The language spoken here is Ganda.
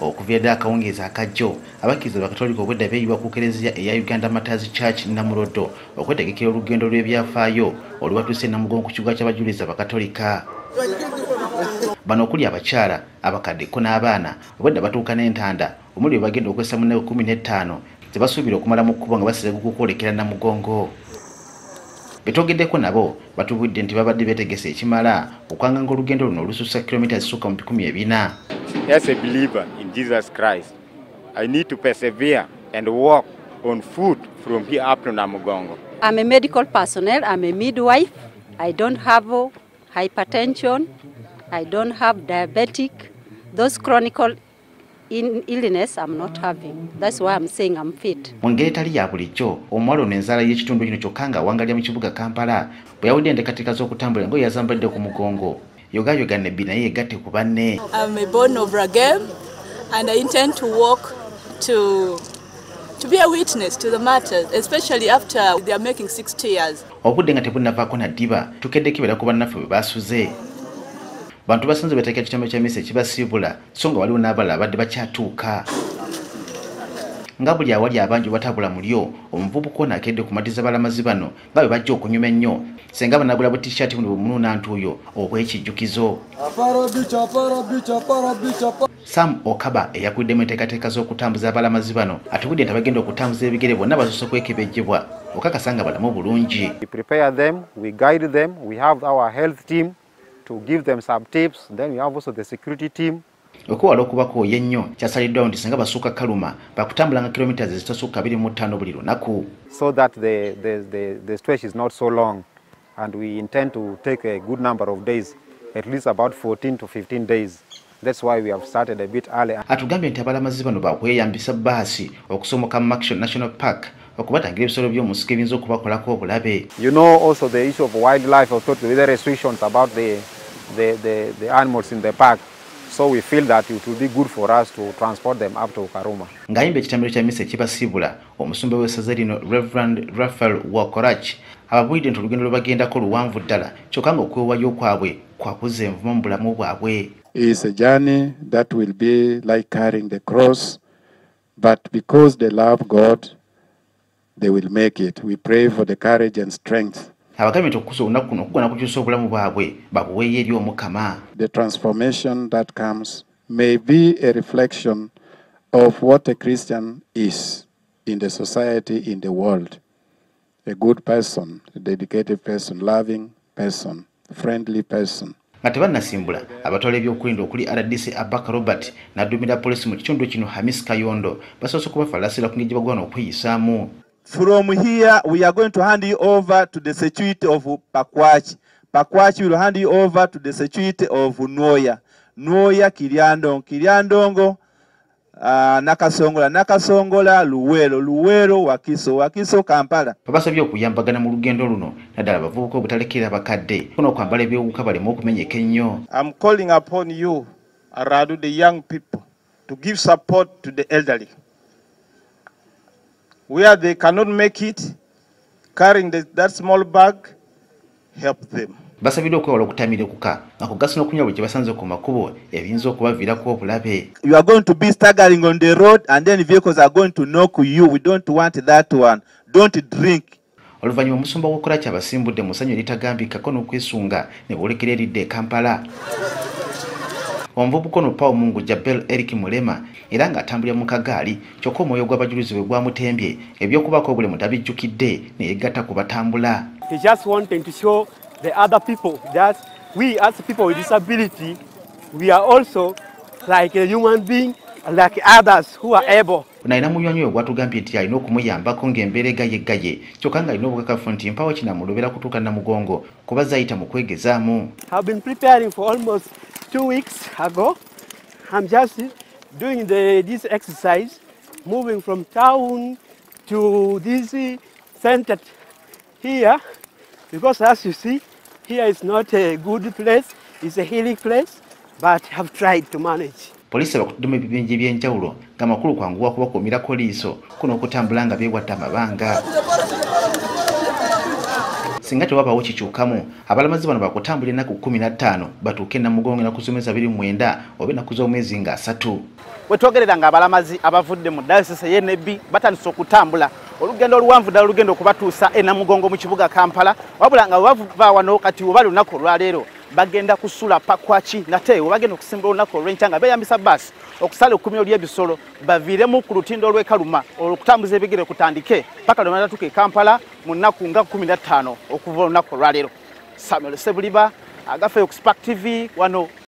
okuva edde akawungeezi akajjo abakkiriza bakatolika obwedda beeyiwa ku kereziya eya uganda matters church namulodo okwetegekera olugendo lw'ebyafaayo olubatuuse namugongo ku kibuga ky'abajuliza bakatolika bano okuli abakyala abakaddeko n'abaana. Obwedda batuuka n'entanda omuli bwe bagenda okwesa munnawe 15 tebasuubira okumala mu kkubo nga basirega okukwolekera namugongo. Betogeddeko nabo batubudde nti babadde beetegese ekimala okwanganga olugendo luno olususa kilomita zisukka mu 14 in Jesus Christ, I need to persevere and walk on foot from here up to Namugongo. I'm a medical personnel, I'm a midwife. I don't have hypertension, I don't have diabetic. Those chronic in illness I'm not having. That's why I'm saying I'm fit. mu ngeri etali ya bulijjo omwalo nenzala enzaala y'ekitundu kino kyokka ng'awangalira mu kibuga kampala bwe yawulira enteekateeka z'okutambula ng'oyo yazambadde ku mugongo yogayoga nebbi naye yegatte ku banne I'm a born of Ragem and I intend to walk to to be a witness to the matter especially after they are making 60 years. obudde nga tebunnavaako na ddiba tukedde kibera ku bannaffe bwe basuze. Bantu basinze beteeka ekitambo ky'emmisa ekibasiibula so nga waliwo n'abalala abadde bakyatuuka. Nga buli awali abangi batabula mulyo omuvubuka ono akedde kumatiza balamazi bano nga bwe bajja okunyuma ennyo. Senga banagula bu tishaati buno bwemunuuna ntuuyo obw'ekijjukizo sam okaba eyakuliddemu enteekateeka z'okutambuza abalamazi bano atubudde nti abagenda okutambuza ebigere bonna basoose okwekebejjebwa okakasa nga balamu bulungi We prepare them, we guide them, we have our health team to give them some tips, then we have also the security team. okwewala okubakooya ennyo kyasaliddwawo nti singa basuuka kaluma bakutambula nga kilomita zezitasuuka 25 buli lunaku so that the, the, the, the stretch is not so long. And we intend to take a good number of days, at least about 14 to 15 days. That's why we have started a bit early. atugambye nti abalamazi bano bakweyambisa baasi okusomoka mu Maktion National Park okubatangira ebisolo by'omu nsiko ebiyinza okubakolako obulabe You know also the issue of wildlife authority, with the restrictions about the, the, the, the animals in the park. So we feel that it will be good for us to transport them up to Karuma. ng'ayimba ekitambiro kya misa ekibasiibula omusumba w'essaza lino Reverend raphael wakorach ababuulidde nti olugendo lwe bagendako luwanvu ddala kyokka ng'okwewayo kwabwe kwakuza envuma mu bulamu bwabwe is a journey that will be like carrying the cross, but because they love God, they will make it. We pray for the courage and strength. abagambye nti okukusa olunaku kuno okugwana kukyusa obulamu bwabwe babuweeyo eri omukama The transformation that comes may be a reflection of what a Christian is in the society, in the world. A good person, a dedicated person, loving person, friendly person. Nga tebannasimbula abatwala ebyokwerinda okuli rdc abaka robert n'addumira polisi mu kitundu kino hamis kayondo basoose kubafalasira ku ngeri gye bagwana okweyisaamu From here, we are going to hand you over to the security of Pakwachi. Pakwachi will hand you over to the security of Nuoya. Nuoya, Kiryandongo. Kiryandongo, Nakasongola. Nakasongola, Luwero. Luwero, Wakiso. Wakiso, Kampala. babasabye okuyambagana mu lugendo luno naddala abavubuka obutalekera abakadde kuno okwambala ebyowuka baleme okumenyeka ennyo I'm calling upon you, Aradu, the young people, to give support to the elderly. Where they cannot make it, carrying the, that small bag, help them. Basabiddwa okwewala okutamirikuka nga kugasa n'okunywa buli kye basanze ku makubo ebiyinza okubaviirako obulabe You are going to be staggering on the road and then vehicles are going to knock you. We don't want that one. Don't drink. oluvannyuma omusumba w'okolaki abasimbudde mu ssanyu eritagambikako n'okwesunga ne boolekera eridde e kampala omuvubuka ono paul mungu jabel eric mulema era ng'atambulira mu kagaali kyokka omwoyo gw'abajulizi bwe gwamutembye ebyokubaako obulemu tabijjukidde ne yegatta ku batambula The other people that we as people with disability, we are also like a human being, like others who are able. nalina munywanyi we gwatugambye nti alina okumuyambako ng'embeera egayegaye kyokka ng'alina obukakafu nti mpawo kinamulobera kutuuka namugongo kuba zayita mu kwegezaamu I've been preparing for almost two weeks ago. I'm just doing the, this exercise, moving from town to this center here, because as you see, here is not a good place, it's a healing place, but I've tried to manage. poliisi bakutuddemu ebibenje by'enjawulo ng'amakulu kwanguwa kubakuumirako liiso kuno okutambula nga beewadde amabanga. Singa tewabaawo kikyukamu abalamazi bano bakutambula ennaku 15 batuuke e namugongo ennaku z'omwezi 29 oba ennaku z'omwezi nga asatu. Wetwogerera nga abalamazi abavudde mu dayosisi y'enebbi batandise okutambula olugendo oluwanvu ddala olugendo okubatuusa e namugongo mu kibuga kampala wabula nga webava wano kati oba lunaku olwaleero bagenda kusula pakwaki nate webagenda okusimba olunaku olw'enkya nga beeyambisa baasi okusala ekkumiro ly'ebisolo baviiremu ku lutindo olw'ekaluma okutambuza ebigere kutandike paka lwe banatuuka e kampala mu nnaku nga 15 okuva olunaku olwaleero. Samuel sebuliba agafeyo ku spark tv wano